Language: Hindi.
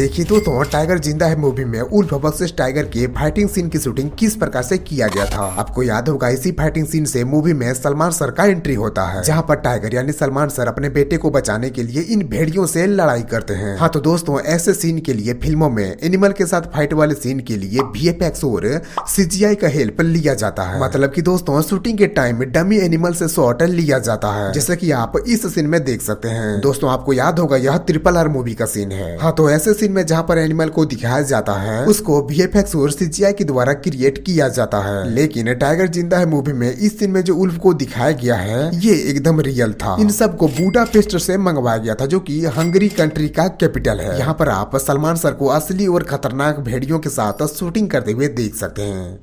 देखिए दोस्तों टाइगर ज़िंदा है मूवी में। उल्फ वर्सेस टाइगर के फाइटिंग सीन की शूटिंग किस प्रकार से किया गया था? आपको याद होगा इसी फाइटिंग सीन से मूवी में सलमान सर का एंट्री होता है, जहाँ पर टाइगर यानी सलमान सर अपने बेटे को बचाने के लिए इन भेड़ियों से लड़ाई करते हैं। हाँ तो दोस्तों, ऐसे सीन के लिए फ़िल्मों में एनिमल के साथ फाइट वाले सीन के लिए वी और सीजीआई का हेल्प लिया जाता है। मतलब की दोस्तों शूटिंग के टाइम डमी एनिमल से शॉट लिया जाता है, जैसे की आप इस सीन में देख सकते हैं। दोस्तों, आपको याद होगा यह ट्रिपल आर मूवी का सीन है। हाँ तो ऐसे सीन में जहाँ पर एनिमल को दिखाया जाता है, उसको वी और सीजीआई के द्वारा क्रिएट किया जाता है। लेकिन टाइगर ज़िंदा है मूवी में, इस सीन में जो उल्फ को दिखाया गया है, ये एकदम रियल था। इन सबको बूटा पेस्ट से मंगवाया गया था, जो की हंगरी कंट्री का कैपिटल है। यहाँ पर आप सलमान सर को असली और खतरनाक भेड़ियों के साथ शूटिंग करते हुए देख सकते हैं।